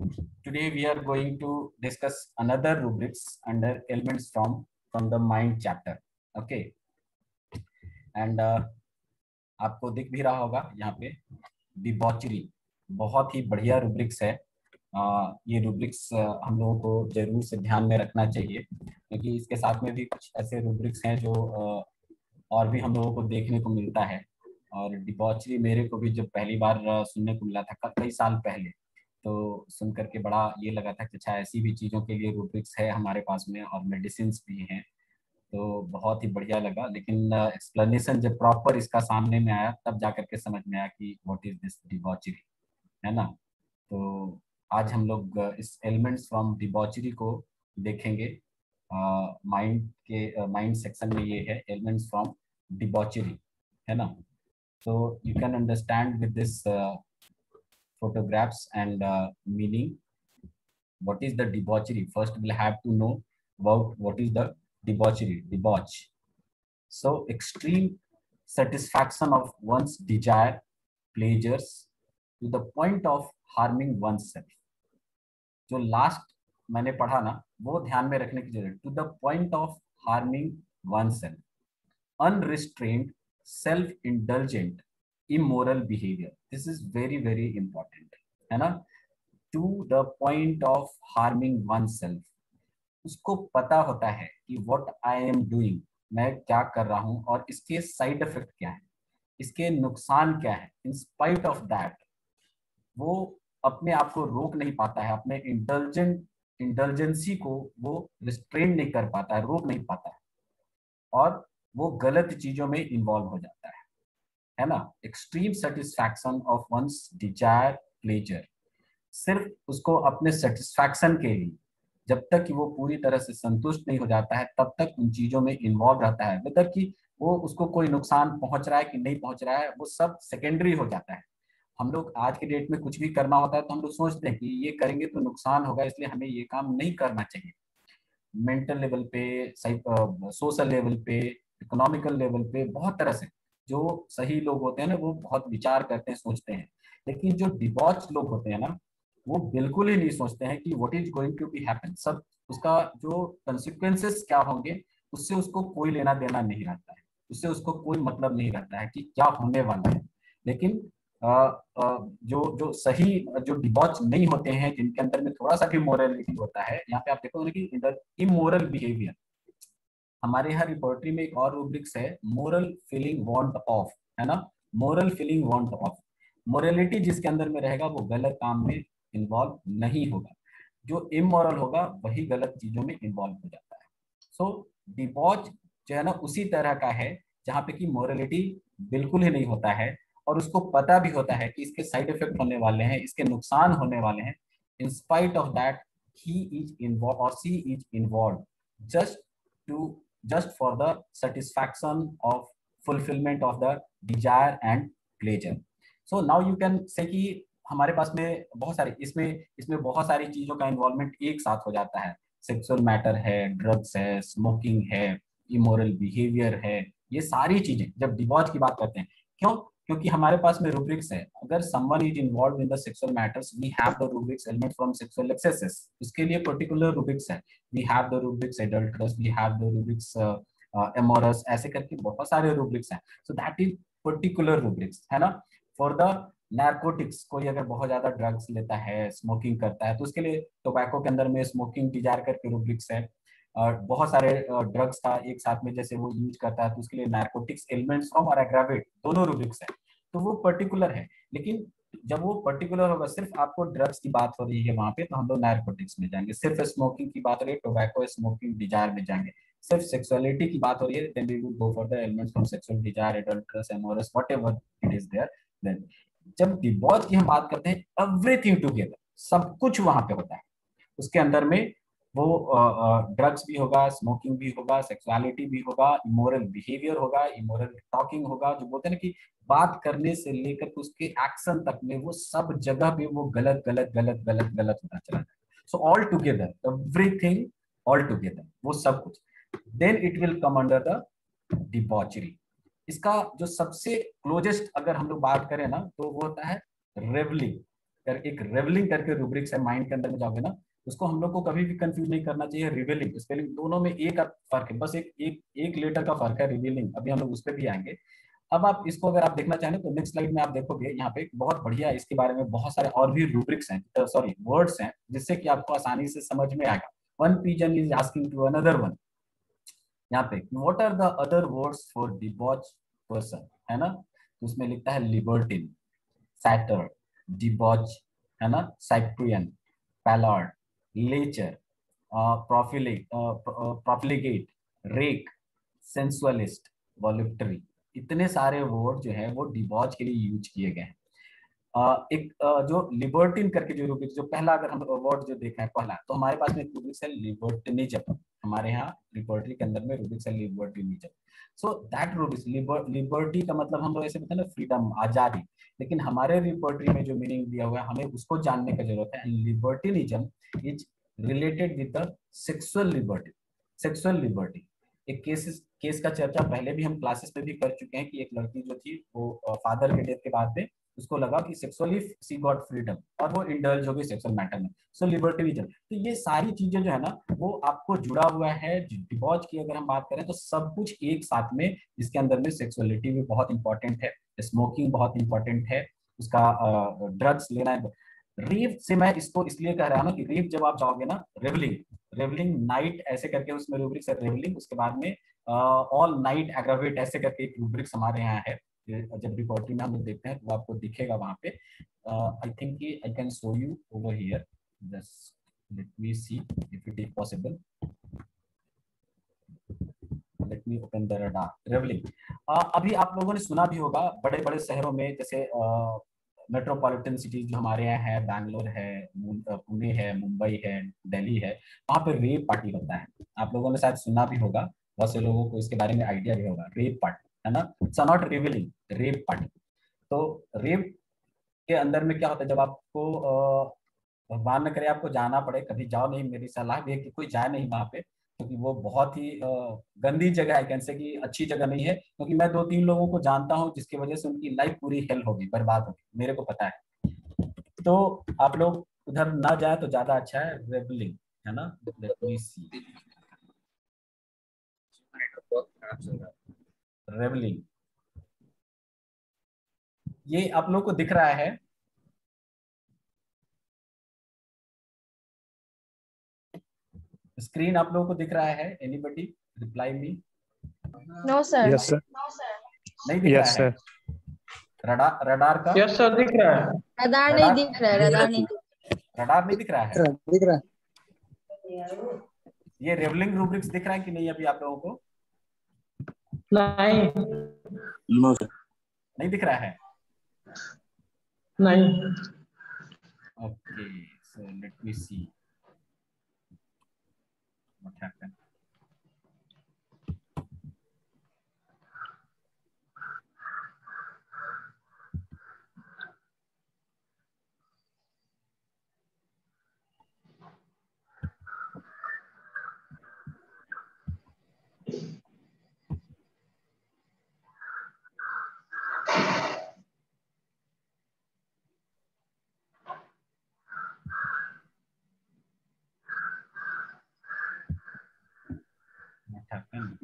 today we are going to discuss another rubrics under elements from from the mind chapter okay? And uh, दिख भी रहा होगा यहाँ पे डिबॉचरी बहुत ही बढ़िया रूब्रिक्स है। आ, ये रूब्रिक्स हम लोगों को ज़रूर से ध्यान में रखना चाहिए क्योंकि इसके साथ में भी कुछ ऐसे रूब्रिक्स हैं जो और भी हम लोगों को देखने को मिलता है। और डिबॉचरी मेरे को भी जब पहली बार सुनने को मिला था कई साल पहले। तो सुन करके बड़ा ये लगा था कि अच्छा ऐसी भी चीज़ों के लिए रूब्रिक्स है हमारे पास में और मेडिसिन भी हैं। तो बहुत ही बढ़िया लगा लेकिन एक्सप्लेनेशन जब प्रॉपर इसका सामने में आया तब जा करके समझ में आया कि व्हाट इज़ दिस डिबॉचरी है ना? तो आज हम लोग इस एलिमेंट्स फ्रॉम डिबॉचरी को देखेंगे। माइंड uh, के माइंड uh, सेक्शन में ये है एलिमेंट्स फ्रॉम डिबॉचरी है ना? so you can understand with uh, photographs and uh, meaning what is the debauchery first we'll have to know about what is the debauchery, debauch. So extreme satisfaction of one's desire, pleasures to the point of harming oneself. जो मैंने पढ़ा ना वो ध्यान में रखने की ज़रूरत to the point of harming oneself unrestrained self indulgent immoral behavior. This is very very important, है ना? To the point of harming oneself. उसको पता होता है कि वॉट आई एम डूइंग मैं क्या कर रहा हूँ और इसके साइड इफ़ेक्ट क्या है? इसके नुकसान क्या है? इन स्पाइट ऑफ़ दैट वो अपने आप को रोक नहीं पाता है, अपने इंटेलिजेंट इंटेलिजेंसी को वो रिस्ट्रेन नहीं कर पाता है, रोक नहीं पाता है। और वो गलत चीज़ों में इन्वॉल्व हो जाता है। है ना? Extreme satisfaction of one's desire pleasure सिर्फ़ उसको अपने सेटिस्फैक्शन के लिए। जब तक कि वो पूरी तरह से संतुष्ट नहीं हो जाता है, तब तक उन चीज़ों में इन्वॉल्व रहता है। मतलब कि वो उसको कोई नुकसान पहुँच रहा है कि नहीं पहुँच रहा है, वो सब सेकेंडरी हो जाता है। हम लोग आज के डेट में कुछ भी करना होता है तो हम लोग सोचते हैं कि ये करेंगे तो नुकसान होगा, इसलिए हमें ये काम नहीं करना चाहिए। मेंटल लेवल पे सोशल लेवल पे इकोनॉमिकल लेवल पे बहुत तरह से। जो सही लोग होते हैं ना वो बहुत विचार करते हैं सोचते हैं। लेकिन जो डिबॉच लोग होते हैं ना वो बिल्कुल ही नहीं सोचते हैं कि what is going to be happen सब उसका जो कंसिक्वेंसेस क्या होंगे उससे उसको कोई लेना देना नहीं रहता है। उससे उसको कोई मतलब नहीं रहता है कि क्या होने वाला है। लेकिन आ, आ, जो जो सही जो डिबॉच नहीं होते हैं जिनके अंदर में थोड़ा सा भी मोरलिटी होता है यहाँ पे आप देखोगे कि इधर इमोरल बिहेवियर हमारे यहाँ रिपोर्टरी में एक और रूब्रिक्स है मोरल फीलिंग वांट ऑफ़ है ना? Moral feeling want of morality जिसके अंदर में रहेगा वो गलत काम में इन्वॉल्व नहीं होगा। जो इमोरल होगा वही गलत चीज़ों में इन्वॉल्व हो जाता है। सो so, जो है ना उसी तरह का है जहाँ पे कि मोरलिटी बिल्कुल ही नहीं होता है और उसको पता भी होता है कि इसके साइड इफ़ेक्ट होने वाले हैं इसके नुकसान होने वाले हैं। In spite of that he is involve और she is involve just to just for the satisfaction of fulfillment of the desire and pleasure. So now you can say कि हमारे पास में बहुत सारे, इसमें इसमें बहुत सारी चीज़ों का इन्वॉल्वमेंट एक साथ हो जाता है सेक्सुअल मैटर है ड्रग्स है स्मोकिंग है इमोरल बिहेवियर है, ये सारी चीज़ें, जब डिवॉर्स की बात करते हैं, क्यों क्योंकि हमारे पास में रूब्रिक्स है। अगर someone is involve in the sexual matters we have the rubrics element from sexual excesses उसके लिए पर्टिकुलर रूब्रिक्स है। We have the rubrics adulterous we have the rubrics amorous ऐसे करके बहुत सारे रूब्रिक्स हैं। So that is particular rubrics है ना? फॉर द नार्कोटिक्स कोई अगर बहुत ज़्यादा ड्रग्स लेता है स्मोकिंग करता है तो उसके लिए टोबैको के अंदर में स्मोकिंग डिज़ायर करके रूब्रिक्स है। बहुत सारे ड्रग्स का एक साथ में जैसे वो यूज़ करता है तो उसके लिए नार्कोटिक्स एलिमेंट्स फ्रॉम और एग्रावेट दोनों रूब्रिक्स है। तो वो पर्टिकुलर है, लेकिन जब वो पर्टिकुलर होगा, सिर्फ़ आपको ड्रग्स की बात हो रही है वहाँ पे तो हम लोग नार्कोटिक्स में जाएँगे। सिर्फ़ स्मोकिंग की बात हो रही है टोबैको स्मोकिंग डिज़ायर में जाएँगे। सिर्फ़ सेक्सुअलिटी की बात हो रही है then we will go for the elements from sexual desire adulterous amorous whatever it is there then जब डिवोर्स की हम बात करते हैं एवरीथिंग टुगेदर सब कुछ वहाँ पे होता है। उसके अंदर में वो ड्रग्स भी होगा स्मोकिंग भी होगा सेक्सुअलिटी भी होगा इमोरल बिहेवियर होगा इमोरल टॉकिंग होगा, जो बोलते हैं ना कि बात करने से लेकर उसके एक्शन तक में वो सब जगह पे वो गलत गलत गलत गलत गलत होता चला जाए so all together everything all together वो सब कुछ। Then it will come under the debauchery इसका जो सबसे क्लोजेस्ट अगर हम लोग बात करें ना तो वो होता है रेवलिंग एक रेवलिंग करके रूब्रिक्स है माइंड के अंदर में जाओगे ना उसको हम लोग को कभी भी कंफ्यूज नहीं करना चाहिए रिवेलिंग स्पेलिंग दोनों में एक फ़र्क है, बस एक एक एक लेटर का फ़र्क है रिवेलिंग अभी हम लोग उस पर भी आएँगे। अब आप इसको अगर आप देखना चाहें तो नेक्स्ट स्लाइड में आप देखोगे, यहाँ पे बहुत बढ़िया इसके बारे में बहुत सारे और भी रूब्रिक्स हैं सॉरी वर्ड्स हैं, जिससे कि आपको आसानी से समझ में आएगा। One pigeon is asking to another one यहाँ पे what are the other words for debauch person है ना? तो उसमें लिखता है लिबर्टिन सैटर डिबॉच है ना? Cyprian paillard lecher profligate rake sensualist voluptuary इतने सारे वर्ड जो है, वो डिबॉज के लिए यूज़ किए गए हैं। एक जो लिबर्टिन करके जो रूप जो पहला अगर हम वर्ड जो देखा है, पहला तो हमारे पास में रूबिक्स है लिबर्टिनिज्म हमारे यहाँ लिबर्टी के अंदर में रूबिक्स है libertinism so that rubrics liberty का मतलब हम लोग ऐसे बताते हैं फ्रीडम आज़ादी। लेकिन हमारे लिबर्टी में जो मीनिंग दिया हुआ है, हमें उसको जानने का ज़रूरत है। And libertinism is related with the sexual liberty sexual liberty एक केस केस का चर्चा पहले भी हम क्लासेस में भी कर चुके हैं कि एक लड़की जो थी, वो फादर के डेथ के बाद में उसको लगा कि सेक्सुअली सी गॉट फ्रीडम और वो इंडल्ज हो गई सेक्सुअल मैटर में। सो लिबर्टिविजन तो ये सारी चीज़ें जो है ना, वो आपको जुड़ा हुआ है डिवॉर्ज की अगर हम बात करें तो सब कुछ एक साथ में इसके अंदर में सेक्सुअलिटी भी बहुत इंपॉर्टेंट है स्मोकिंग बहुत इंपॉर्टेंट है, उसका ड्रग्स लेना है। रेप से मैं इसको इसलिए कह रहा हूँ कि रेप जब आप जाओगे ना रेवलिंग रेवलिंग नाइट ऐसे करके उसमें रूब्रिक्स है रेवलिंग उसके बाद में ऑल नाइट एग्रावेट ऐसे करके एक रूब्रिक्स हमारे यहाँ है। जब रिपोर्टिंग में हम देखते हैं तो आपको दिखेगा वहाँ पे। I think I can show you over here just let me see if it is possible let me open the radar revelling अभी आप लोगों ने सुना भी होगा, बड़े बड़े शहरों में जैसे मेट्रोपॉलिटन सिटीज़ जो हमारे यहाँ है बैंगलोर है पुणे है मुंबई है दिल्ली है, वहाँ पे रेप पार्टी होता है। आप लोगों ने शायद सुना भी होगा, बहुत से लोगों को इसके बारे में आइडिया भी होगा रेप पार्टी है ना? It's not revealing repertory तो रेप के अंदर में क्या होता है? जब आपको भगवान न करे, आपको जाना पड़े, कभी जाओ नहीं, मेरी सलाह भी है कि कोई जाए नहीं वहाँ पे, क्योंकि तो वो बहुत ही गंदी जगह है कैसे कि अच्छी जगह नहीं है, क्योंकि तो मैं दो तीन लोगों को जानता हूँ, जिसकी वजह से उनकी लाइफ पूरी हेल होगी बर्बाद होगी मेरे को पता है। तो आप लोग उधर ना जाए तो ज़्यादा अच्छा है रेबलिंग है ना? रेवलिंग ये आप लोग को दिख रहा है। स्क्रीन आप लोगों को दिख रहा है। Anybody reply me no sir yes sir नहीं दिख यस रहा है। रडार रडार का? यस सर दिख रहा है। रडार नहीं दिख रहा है रडार नहीं रडार नहीं दिख रहा है? दिख रहा है। ये रेवलिंग रूब्रिक्स दिख रहा है कि नहीं अभी आप लोगों को? नहीं। नो सर नहीं दिख रहा है। नहीं। Okay so let me see what happened what happened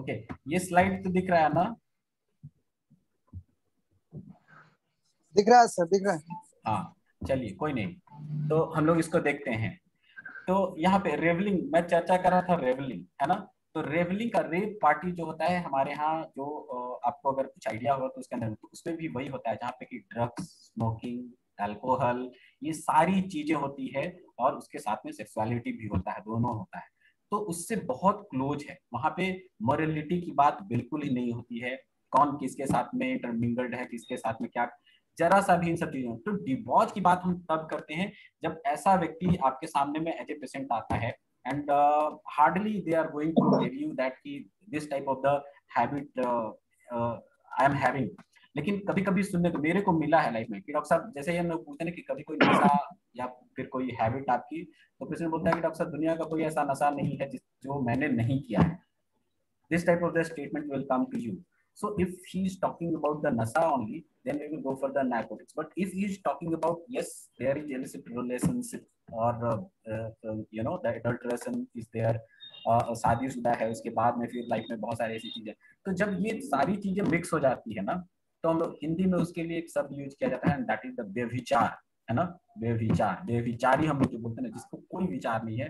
okay ये स्लाइड तो दिख रहा है ना? दिख रहा है सर दिख रहा है। हाँ चलिए कोई नहीं। तो हम लोग इसको देखते हैं। तो यहाँ पे रेवलिंग मैं चर्चा कर रहा था रेवलिंग है ना? तो रेवलिंग का रेप पार्टी जो होता है हमारे यहाँ जो आपको अगर कुछ आइडिया होगा तो उसके अंदर तो उसमें भी वही होता है जहाँ पे कि ड्रग्स स्मोकिंग अल्कोहल ये सारी चीज़ें होती है और उसके साथ में सेक्सुअलिटी भी होता है दोनों होता है। तो उससे बहुत क्लोज है। वहाँ पे मोरलिटी की बात बिल्कुल ही नहीं होती है। कौन किसके साथ में इंटरमिंगल्ड है, किसके साथ में क्या? जरा सा भी इन सब चीज़ों तो डिवॉर्स की बात हम तब करते हैं जब ऐसा व्यक्ति आपके सामने में एज ए पेशेंट आता है। And hardly they are going to review that की this type of the habit I am having लेकिन कभी कभी सुनने को, मेरे को मिला है लाइफ में कि डॉक्टर साहब, जैसे हम लोग पूछते हैं कि कभी कोई नशा या फिर कोई हैबिट आपकी तो पेशेंट बोलता है कि, डॉक्टर साहब, दुनिया का कोई ऐसा नशा नहीं है जो मैंने नहीं किया है। This type of the statement will come to you so if he is talking about the नशा only then we will go for the narcotics but if he is talking about yes there is illicit relationship और you know the adulteration is there शादी शुदा है, उसके बाद में फिर life में बहुत सारी ऐसी चीज़ें। तो जब ये सारी चीज़ें मिक्स हो जाती है ना तो हम लोग हिंदी में उसके लिए एक शब्द यूज़ किया जाता है दैट इज़ द व्यभिचार। है ना? व्यभिचार। व्यभिचारी हम लोग जो बोलते हैं जिसको कोई विचार नहीं है,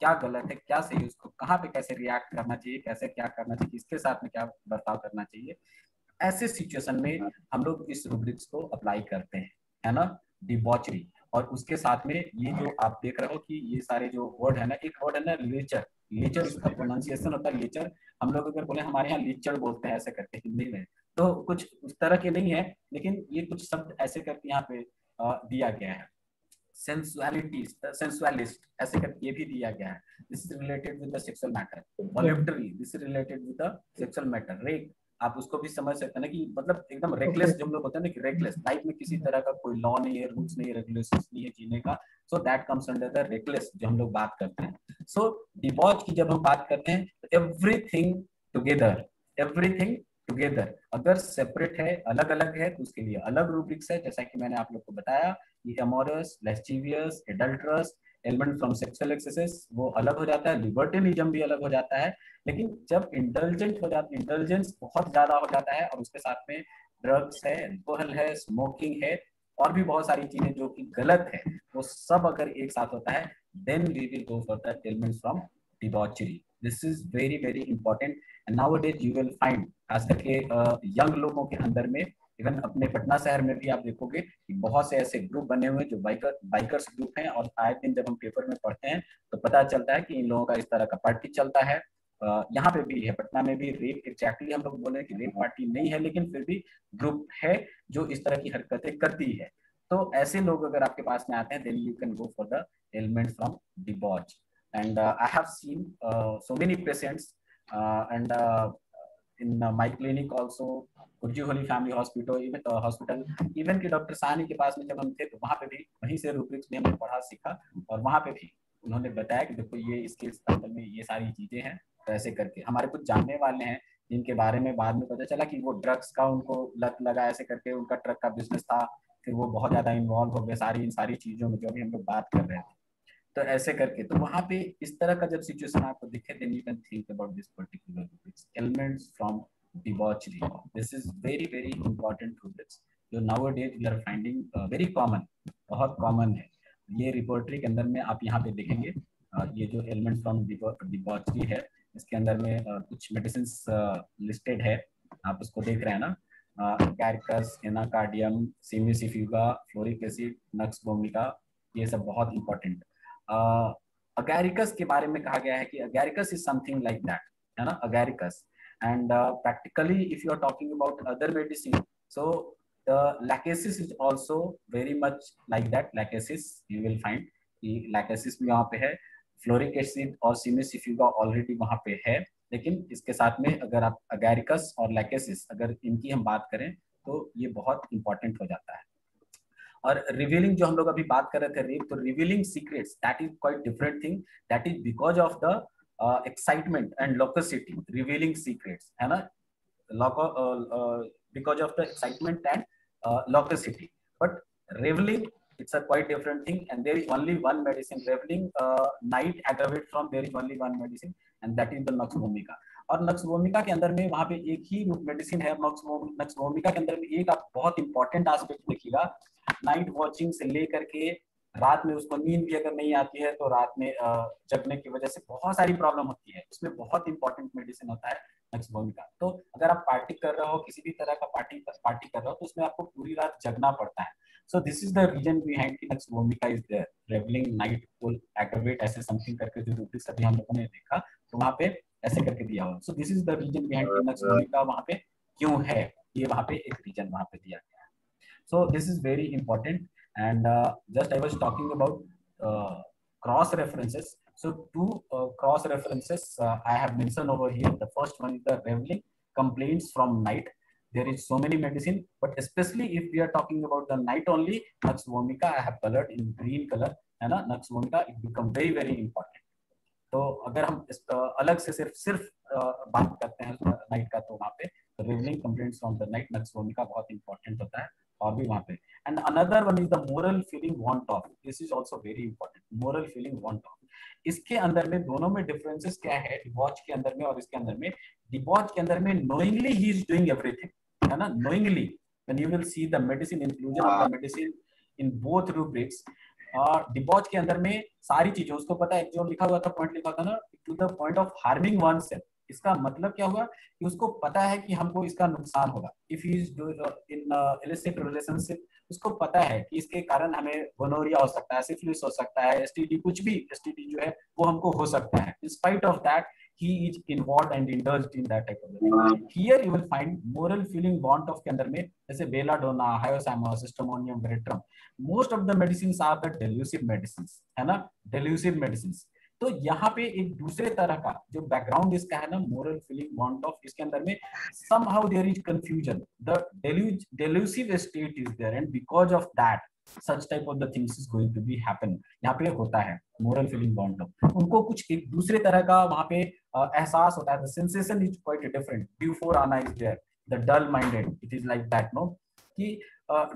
क्या गलत है, क्या सही उसको कहाँ पे कैसे रिएक्ट करना चाहिए, कैसे क्या करना चाहिए, किसके साथ में क्या बर्ताव करना चाहिए, ऐसे सिचुएशन में हम लोग इस रूब्रिक्स को अप्लाई करते हैं, है ना? डिबॉचरी और उसके साथ में ये जो आप देख रहे हो कि ये सारे जो वर्ड है ना, एक वर्ड है ना लेचर लेचर इसका प्रोनाउंसिएशन होता है लेचर हम लोग अगर बोले, हमारे यहाँ लेचर बोलते हैं, ऐसे करके हिंदी में तो कुछ उस तरह के नहीं है, लेकिन ये कुछ शब्द ऐसे करके यहाँ पे दिया गया है। Sensualist ऐसे करके ये भी दिया गया है। This is related with the sexual matter. Voluptuary this is related with the sexual matter rape आप उसको भी समझ सकते हैं ना कि मतलब एकदम रेकलेस जो हम लोग होते हैं ना कि रेकलेस लाइफ में किसी तरह का कोई लॉ नहीं है रूल्स नहीं है रेगुलेशन नहीं है जीने का। So that comes under the reckless जो हम लोग बात करते हैं। सो डिवॉच की जब हम बात करते हैं एवरीथिंग टुगेदर एवरीथिंग टुगेदर अगर सेपरेट है अलग अलग है तो उसके लिए अलग रूब्रिक्स है, जैसा कि मैंने आप लोग को बताया, ये amorous lascivious adulterous element from sexual excesses वो अलग हो जाता है लिबर्टिनिज्म भी अलग हो जाता है, लेकिन जब इंटेलिजेंट हो जाता है इंटेलिजेंस बहुत ज़्यादा हो जाता है, और उसके साथ में ड्रग्स है एल्कोहल है स्मोकिंग है, और भी बहुत सारी चीज़ें जो कि गलत है, वो सब अगर एक साथ होता है then we will go for the elements from debauchery this is very very important and now डेज़ यू विल फाइंड खास करके यंग लोगों के अंदर में, इवन अपने पटना शहर में भी आप देखोगे कि बहुत से ऐसे ग्रुप बने हुए जो बाइकर बाइकर्स ग्रुप हैं और आए दिन जब हम पेपर में पढ़ते हैं तो पता चलता है कि इन लोगों का इस तरह का पार्टी चलता है। यहाँ पे भी है, पटना में भी रेप एग्जैक्टली हम लोग बोल रहे हैं कि रेप पार्टी नहीं है, लेकिन फिर भी ग्रुप है जो इस तरह की हरकतें करती है। तो ऐसे लोग अगर आपके पास में आते हैं then you can go for the element from debauch and I have seen so many patients and in my clinic also Gurji holy family hospital even hospital even के डॉक्टर सानी के पास में जब हम थे तो वहाँ पे भी, वहीं से रूब्रिक्स में हमने पढ़ा, सीखा, और वहाँ पे भी उन्होंने बताया कि देखो, ये इसके अंदर में ये सारी चीज़ें हैं तो ऐसे करके। हमारे कुछ जानने वाले हैं, जिनके बारे में बाद में पता चला कि वो ड्रग्स का उनको लत लगा, ऐसे करके उनका ट्रक का बिज़नेस था, फिर वो बहुत ज़्यादा इन्वॉल्व हो गए, सारी इन सारी चीज़ों में जो अभी हम लोग बात कर रहे थे। तो ऐसे करके तो वहाँ पे इस तरह का जब सिचुएशन आपको दिखे then you can think about this particular rubrics elements from debauchery. This is very very important rubrics. जो nowadays we are finding uh, very common, बहुत common है. ये रिपोर्टरी के अंदर में आप यहाँ पे देखेंगे uh, ये जो एलिमेंट फ्रॉम डिबॉचरी है इसके अंदर में uh, कुछ मेडिसिन लिस्टेड है आप उसको देख रहे हैं ना कैरिकस anacardium cimicifuga fluoric acid nux vomica ये सब बहुत इंपॉर्टेंट अगैरिकस के बारे में कहा गया है कि agaricus is something like that है ना? Agaricus. And uh, practically if you are talking about other medicine so the lachesis is also very much like that. Lachesis you will find lachesis भी वहाँ पे है। फ्लोरिक एसिड और सीमिसिफ्यूगा already वहाँ पे है। लेकिन इसके साथ में अगर आप अगैरिकस और लैकेसिस अगर इनकी हम बात करें तो ये बहुत इंपॉर्टेंट हो जाता है। और रिवीलिंग जो हम लोग अभी बात कर रहे थे तो revealing secrets that is quite different thing that is because of the excitement and loquacity revealing secrets है ना? Because of the excitement and loquacity but reveling it's a quite different thing and there is only one medicine. Reveling uh, night aggravate from there is only one medicine and that is the nux vomica और nux vomica के अंदर में वहाँ पे एक ही medicine है नक्सभूमिका के अंदर में एक आप बहुत इंपॉर्टेंट एस्पेक्ट देखिएगा नाइट वॉचिंग से लेकर के रात में उसको नींद भी अगर नहीं आती है तो रात में जगने की वजह से बहुत सारी प्रॉब्लम होती है। उसमें बहुत इंपॉर्टेंट मेडिसिन होता है नक्सबोमी का। तो अगर आप पार्टी कर रहे हो, किसी भी तरह का पार्टी पार्टी कर रहे हो तो उसमें आपको पूरी रात जगना पड़ता है। So this is the reason behind की नक्सबोमिका नाइट एग्रवेट ऐसे समथिंग करके जो रूटीज अभी हम लोगों ने देखा तो वहाँ पे ऐसे करके दिया हुआ। So this is the reason behind की वहाँ पे क्यों है? ये वहाँ पे एक रीजन वहाँ पे दिया गया। है so this is very important and uh, just I was talking about uh, cross references. So two uh, cross references I have mentioned over here. The first one is the reveling complaints from night. There is so many medicine, but especially if we are talking about the night only, Nux vomica I have colored in green color, है ना Nux vomica it become very very important. तो अगर हम अलग से सिर्फ सिर्फ बात करते हैं नाइट का तो वहाँ पे रिवलिंग कंप्लेंट्स फ्रॉम द नाइट नक्सोमी का बहुत इंपॉर्टेंट होता है और भी वहाँ पे and another one is the moral feeling want of this is also very important moral feeling want of इसके अंदर में दोनों में डिफरेंसेस क्या है? डिबॉच के अंदर में और इसके अंदर में? डिबॉच के अंदर में knowingly he is doing everything है ना? Knowingly when you will see the medicine inclusion of the medicine in both rubrics debauch के अंदर में सारी चीज़ें उसको पता है जो लिखा हुआ था पॉइंट लिखा था ना to the point of harming oneself इसका मतलब क्या हुआ कि उसको पता है कि हमको इसका नुकसान होगा if is in illicit relationship उसको पता है कि इसके कारण हमें गोनोरिया हो सकता है सिफिलिस हो सकता है एसटीडी कुछ भी एसटीडी जो है वो हमको हो सकता है in spite of that he is involved and indulged in that type of thing. Here you will find moral feeling want of के अंदर में जैसे hyoscyamus, stramonium, veratrum. Most of the medicines are the delusive medicines, है ना? Delusive medicines. तो यहाँ पे एक दूसरे तरह का जो बैकग्राउंड इसका है ना मोरल फीलिंग वांट ऑफ़ इसके अंदर में somehow there is confusion the delusive state is there and because of that, such type of the things is going to be happen. यहाँ पे होता है मोरल फीलिंग वांट ऑफ़ उनको कुछ एक दूसरे तरह का वहाँ पे एहसास होता है। The sensation is quite different due for आना is there the dull minded it is like that no कि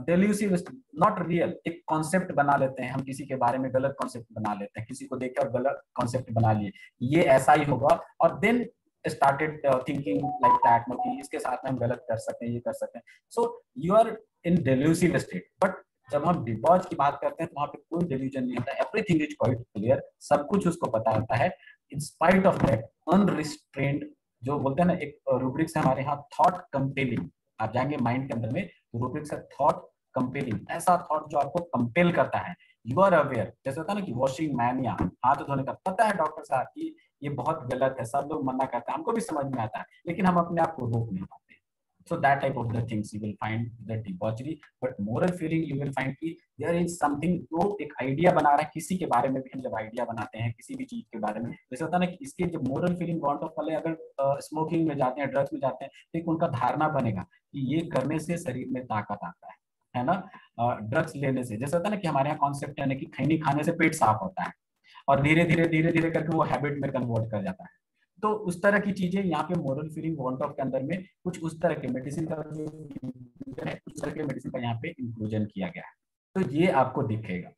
डेल्यूसिव नॉट रियल एक कॉन्सेप्ट बना लेते हैं हम किसी के बारे में गलत कॉन्सेप्ट बना लेते हैं किसी को देखकर गलत कॉन्सेप्ट बना लिए। ये ऐसा ही होगा और then started uh, thinking like that no, कि इसके साथ में हम गलत कर सकते हैं ये कर सकते हैं। So you are in delusive state but जब हम डिबॉज की बात करते हैं तो वहाँ पे कोई डिल्यूजन नहीं होता एवरीथिंग इज़ क्वाइट क्लियर सब कुछ उसको पता होता है। In spite of that unrestrained जो बोलते हैं ना एक रूब्रिक्स है हमारे यहाँ थॉट कंपेलिंग आप जाएँगे माइंड के अंदर में रूब्रिक्स से थॉट कंपेलिंग ऐसा थॉट जो आपको कंपेल करता है। यू आर अवेयर जैसे होता है ना कि वॉशिंग मैन या हाथ धोने का, पता है डॉक्टर साहब की ये बहुत गलत है, सब लोग मना करते हैं, हमको भी समझ में आता है, लेकिन हम अपने आप को रोक नहीं पाते। So that type of the things you will find the debauchery. But moral feeling you will find कि there is something जो एक आइडिया बना रहा है, किसी के बारे में भी हम जब आइडिया बनाते हैं, किसी भी चीज़ के बारे में, जैसे होता है ना कि इसके जब मोरल फीलिंग वांट ऑफ़ वाले अगर स्मोकिंग में जाते हैं ड्रग्स में जाते हैं तो एक उनका धारणा बनेगा कि ये करने से शरीर में ताकत आता है है ना? ड्रग्स लेने से। जैसे होता है ना कि हमारे यहाँ कॉन्सेप्ट है ना कि खैनी, खाने से पेट साफ़ होता है, और धीरे धीरे धीरे धीरे करके वो हैबिट में कन्वर्ट कर जाता है। तो उस तरह की चीज़ें यहाँ पे मोरल फीलिंग वांट ऑफ़ के अंदर में कुछ उस तरह के मेडिसिन का जो है, उस तरह के मेडिसिन का यहाँ पे इंक्लूजन किया गया है। तो ये आपको दिखेगा।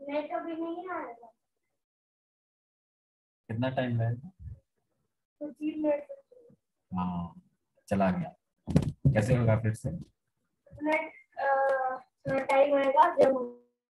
नेट अभी नहीं आ रहा। कितना टाइम लगेगा तो हाँ चला गया। कैसे होगा फिर से? टाइम आएगा जब